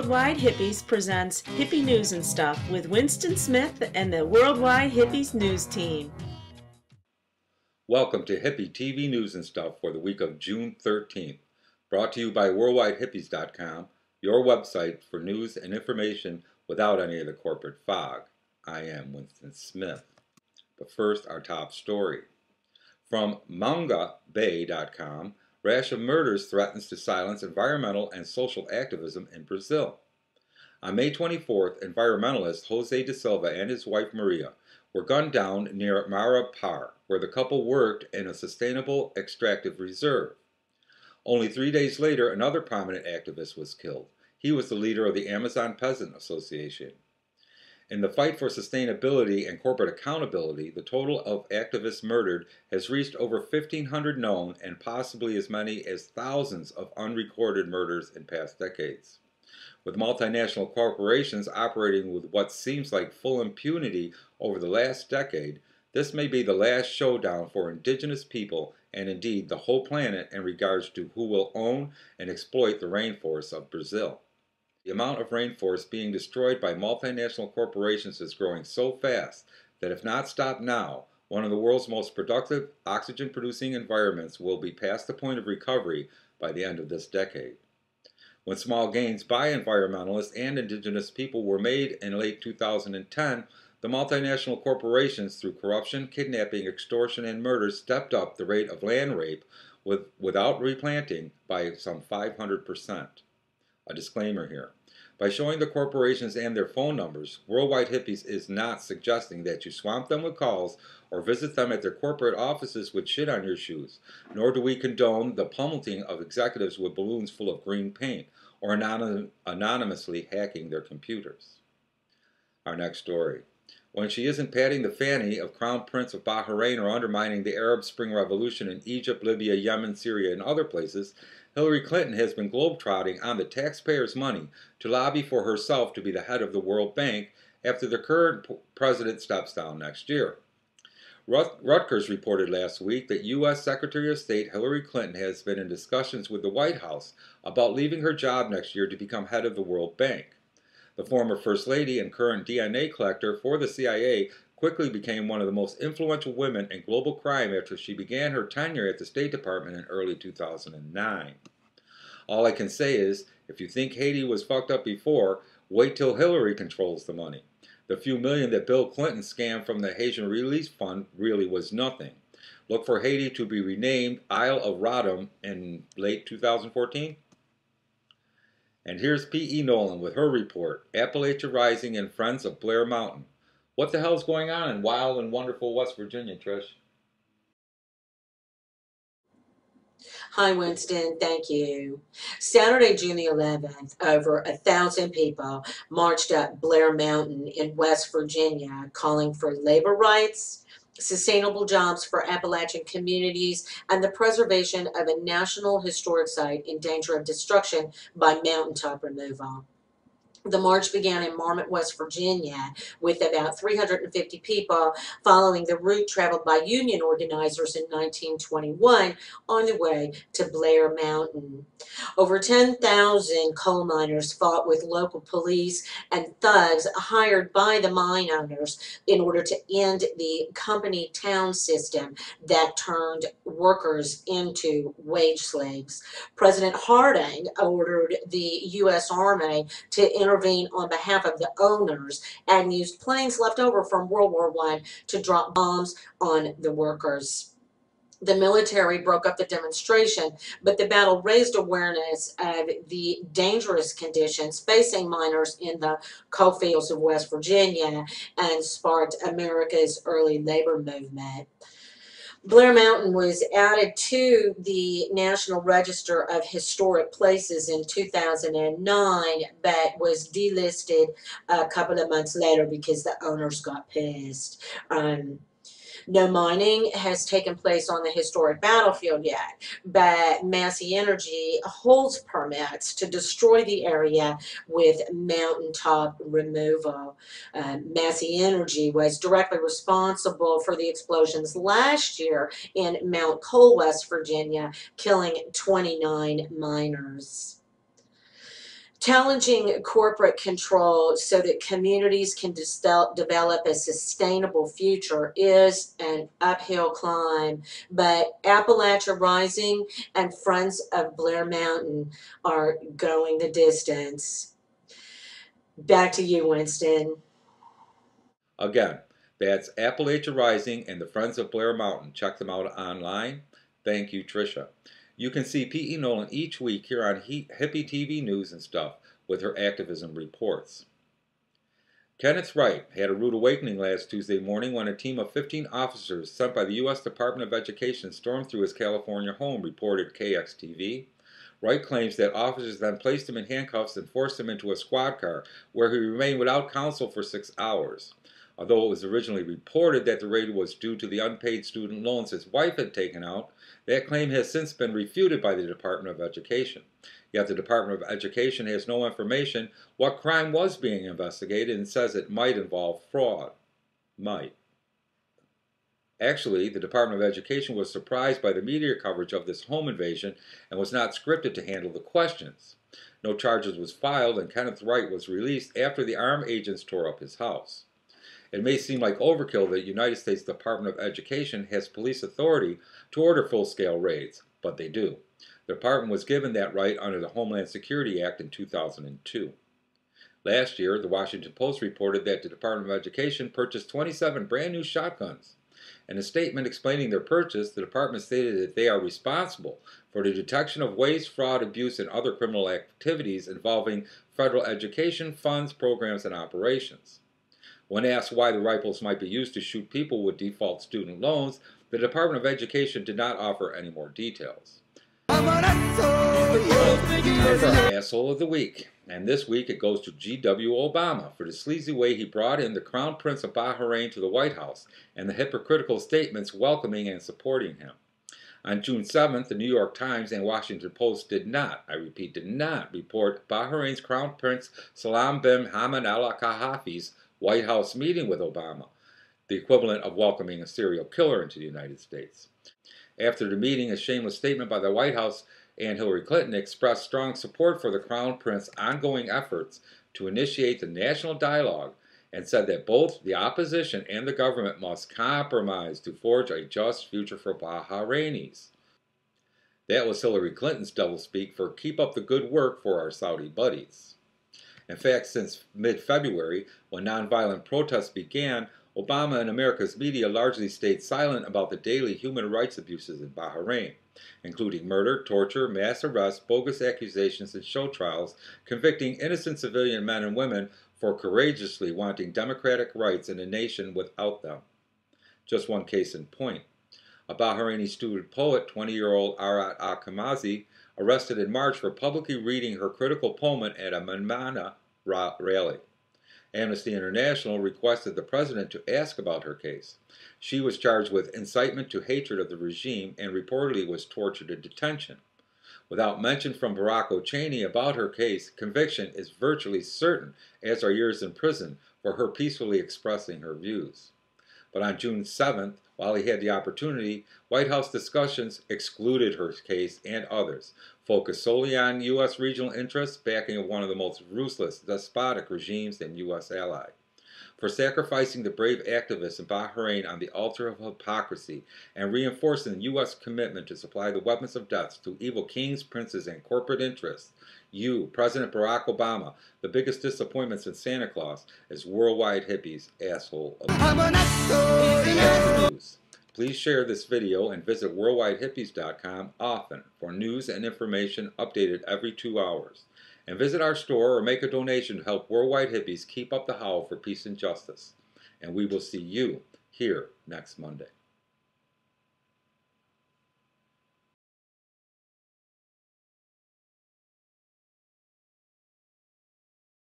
Worldwide Hippies presents Hippie News and Stuff with Winston Smith and the Worldwide Hippies News Team. Welcome to Hippie TV News and Stuff for the week of June 13th. Brought to you by WorldwideHippies.com, your website for news and information without any of the corporate fog. I am Winston Smith. But first, our top story. From Mongabay.com, rash of murders threatens to silence environmental and social activism in Brazil. On May 24th, environmentalist Jose de Silva and his wife Maria were gunned down near Marabá, where the couple worked in a sustainable extractive reserve. Only three days later, another prominent activist was killed. He was the leader of the Amazon Peasant Association. In the fight for sustainability and corporate accountability, the total of activists murdered has reached over 1,500 known and possibly as many as thousands of unrecorded murders in past decades. With multinational corporations operating with what seems like full impunity over the last decade, this may be the last showdown for indigenous people and indeed the whole planet in regards to who will own and exploit the rainforests of Brazil. The amount of rainforest being destroyed by multinational corporations is growing so fast that if not stopped now, one of the world's most productive oxygen producing environments will be past the point of recovery by the end of this decade. When small gains by environmentalists and indigenous people were made in late 2010, the multinational corporations, through corruption, kidnapping, extortion, and murder, stepped up the rate of land rape with, without replanting by some 500 percent. A disclaimer here. By showing the corporations and their phone numbers, Worldwide Hippies is not suggesting that you swamp them with calls or visit them at their corporate offices with shit on your shoes, nor do we condone the pummeling of executives with balloons full of green paint or anonym, anonymously hacking their computers. Our next story. When she isn't patting the fanny of Crown Prince of Bahrain or undermining the Arab Spring Revolution in Egypt, Libya, Yemen, Syria, and other places, Hillary Clinton has been globetrotting on the taxpayers' money to lobby for herself to be the head of the World Bank after the current president steps down next year. Reuters reported last week that U.S. Secretary of State Hillary Clinton has been in discussions with the White House about leaving her job next year to become head of the World Bank. The former First Lady and current DNA collector for the CIA quickly became one of the most influential women in global crime after she began her tenure at the State Department in early 2009. All I can say is, if you think Haiti was fucked up before, wait till Hillary controls the money. The few million that Bill Clinton scammed from the Haitian Relief Fund really was nothing. Look for Haiti to be renamed Isle of Rodham in late 2014. And here's P.E. Nolan with her report Appalachia Rising and Friends of Blair Mountain. What the hell's going on in wild and wonderful West Virginia, Trish? Hi, Winston. Thank you. Saturday, June the 11th, over a thousand people marched up Blair Mountain in West Virginia calling for labor rights, sustainable jobs for Appalachian communities, and the preservation of a national historic site in danger of destruction by mountaintop removal. The march began in Marmet, West Virginia, with about 350 people following the route traveled by Union organizers in 1921 on the way to Blair Mountain. Over 10,000 coal miners fought with local police and thugs hired by the mine owners in order to end the company town system that turned workers into wage slaves. President Harding ordered the U.S. Army to intervene on behalf of the owners and used planes left over from World War I to drop bombs on the workers. The military broke up the demonstration, but the battle raised awareness of the dangerous conditions facing miners in the coal fields of West Virginia and sparked America's early labor movement. Blair Mountain was added to the National Register of Historic Places in 2009, but was delisted a couple of months later because the owners got pissed. Um, no mining has taken place on the historic battlefield yet, but Massey Energy holds permits to destroy the area with mountaintop removal. Uh, Massey Energy was directly responsible for the explosions last year in Montcoal, West Virginia, killing 29 miners. Challenging corporate control so that communities can develop a sustainable future is an uphill climb. But Appalachia Rising and Friends of Blair Mountain are going the distance. Back to you, Winston. Again, that's Appalachia Rising and the Friends of Blair Mountain. Check them out online. Thank you, Tricia. You can see P.E. Nolan each week here on Hippie TV News and Stuff with her activism reports. Kenneth Wright had a rude awakening last Tuesday morning when a team of 15 officers sent by the U.S. Department of Education stormed through his California home, reported KXTV. Wright claims that officers then placed him in handcuffs and forced him into a squad car, where he remained without counsel for six hours. Although it was originally reported that the raid was due to the unpaid student loans his wife had taken out, that claim has since been refuted by the Department of Education. Yet the Department of Education has no information what crime was being investigated and says it might involve fraud. Might. Actually, the Department of Education was surprised by the media coverage of this home invasion and was not scripted to handle the questions. No charges was filed and Kenneth Wright was released after the armed agents tore up his house. It may seem like overkill that the United States Department of Education has police authority to order full-scale raids, but they do. The department was given that right under the Homeland Security Act in 2002. Last year, the Washington Post reported that the Department of Education purchased 27 brand new shotguns. In a statement explaining their purchase, the department stated that they are responsible for the detection of waste, fraud, abuse, and other criminal activities involving federal education funds, programs, and operations. When asked why the rifles might be used to shoot people with default student loans, the Department of Education did not offer any more details. Time for our asshole of the week. And this week it goes to G.W. Obama for the sleazy way he brought in the Crown Prince of Bahrain to the White House and the hypocritical statements welcoming and supporting him. On June 7th, the New York Times and Washington Post did not, I repeat, did not report Bahrain's Crown Prince Salman bin Hamad al Khalifa's White House meeting with Obama, the equivalent of welcoming a serial killer into the United States. After the meeting, a shameless statement by the White House and Hillary Clinton expressed strong support for the Crown Prince's ongoing efforts to initiate the national dialogue and said that both the opposition and the government must compromise to forge a just future for Bahrainis. That was Hillary Clinton's doublespeak for keep up the good work for our Saudi buddies. In fact, since mid February, when nonviolent protests began, Obama and America's media largely stayed silent about the daily human rights abuses in Bahrain, including murder, torture, mass arrests, bogus accusations, and show trials, convicting innocent civilian men and women for courageously wanting democratic rights in a nation without them. Just one case in point. A Bahraini student poet, 20 year old Arat Akamazi, arrested in March for publicly reading her critical poem at a Manmana rally. Amnesty International requested the president to ask about her case. She was charged with incitement to hatred of the regime and reportedly was tortured in detention. Without mention from Barack Cheney about her case, conviction is virtually certain, as are years in prison, for her peacefully expressing her views. But on June 7th, while he had the opportunity, White House discussions excluded her case and others, focused solely on U.S. regional interests, backing of one of the most ruthless, despotic regimes and U.S. ally. For sacrificing the brave activists in Bahrain on the altar of hypocrisy and reinforcing the U.S. commitment to supply the weapons of death to evil kings, princes, and corporate interests, you, President Barack Obama, the biggest disappointment since Santa Claus, is worldwide hippies asshole. Please share this video and visit worldwidehippies.com often for news and information updated every two hours. And visit our store or make a donation to help Worldwide Hippies keep up the howl for peace and justice. And we will see you here next Monday.